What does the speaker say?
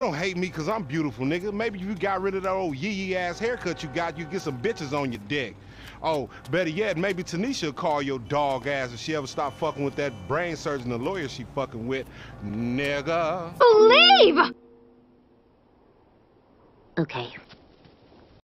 Don't hate me because I'm beautiful, nigga. Maybe if you got rid of that old yee-yee ass haircut you got, you get some bitches on your dick. Oh, better yet, maybe Tanisha will call your dog ass if she ever stop fucking with that brain surgeon, the lawyer she fucking with. Nigga. Leave! Okay,